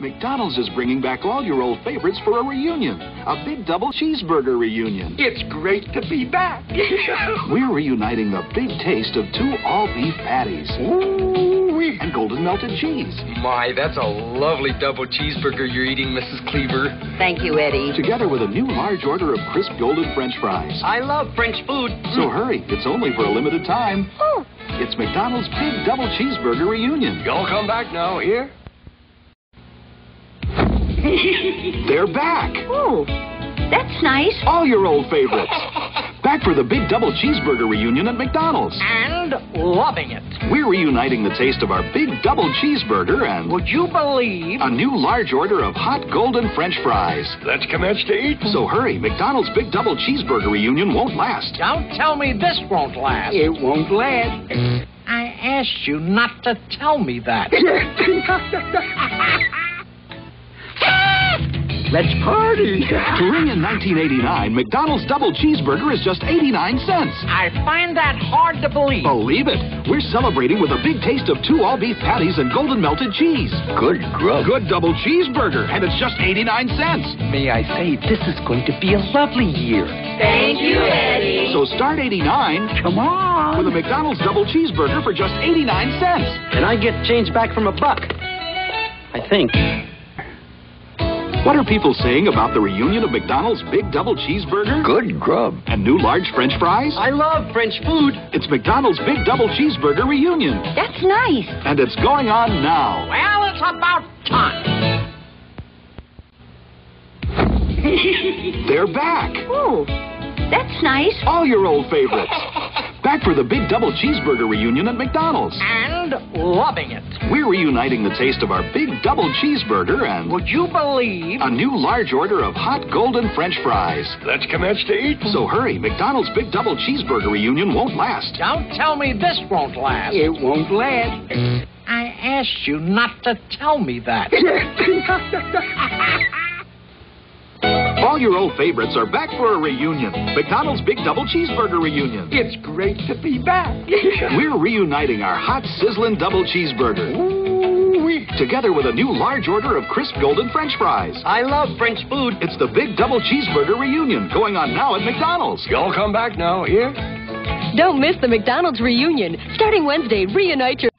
McDonald's is bringing back all your old favorites for a reunion. A big double cheeseburger reunion. It's great to be back. We're reuniting the big taste of two all-beef patties. Ooh-wee. And golden melted cheese. My, that's a lovely double cheeseburger you're eating, Mrs. Cleaver. Thank you, Eddie. Together with a new large order of crisp golden french fries. I love French food. So hurry, it's only for a limited time. Oh, It's McDonald's Big Double Cheeseburger Reunion. Y'all come back now, here? They're back! oh, that's nice. All your old favorites. Back for the Big Double Cheeseburger Reunion at McDonald's. and loving it. We're reuniting the taste of our Big Double Cheeseburger and Would you believe? a new large order of hot golden french fries. Let's commence to eat. So hurry, McDonald's Big Double Cheeseburger Reunion won't last. Don't tell me this won't last. It won't last. I asked you not to tell me that. Let's party. To ring in 1989, McDonald's Double Cheeseburger is just 89 cents. I find that hard to believe. Believe it. We're celebrating with a big taste of two all-beef patties and golden melted cheese. Good grub. Good double cheeseburger, and it's just 89 cents. May I say, this is going to be a lovely year. Thank you, Eddie. So start 89 Come on. with a McDonald's double cheeseburger for just 89 cents. And I get change back from a buck. I think. What are people saying about the reunion of McDonald's Big Double Cheeseburger Good grub. and new large French fries? I love French food. It's McDonald's Big Double Cheeseburger Reunion, That's nice. and it's going on now. Well, it's about time. They're back. Oh, that's nice. All your old favorites. Back for the Big Double Cheeseburger Reunion at McDonald's. And loving it. We're reuniting the taste of our Big Double Cheeseburger and Would you believe? a new large order of hot golden French fries. Let's commence to eat. So hurry, McDonald's Big Double Cheeseburger Reunion won't last. Don't tell me this won't last. It won't last. I asked you not to tell me that. All your old favorites are back for a reunion. McDonald's Big Double Cheeseburger Reunion. It's great to be back. We're reuniting our hot, sizzling double cheeseburger. Ooh-wee. Together with a new large order of crisp golden French fries. I love French food. It's the Big Double Cheeseburger Reunion going on now at McDonald's. Y'all come back now, here? Don't miss the McDonald's reunion. Starting Wednesday, reunite your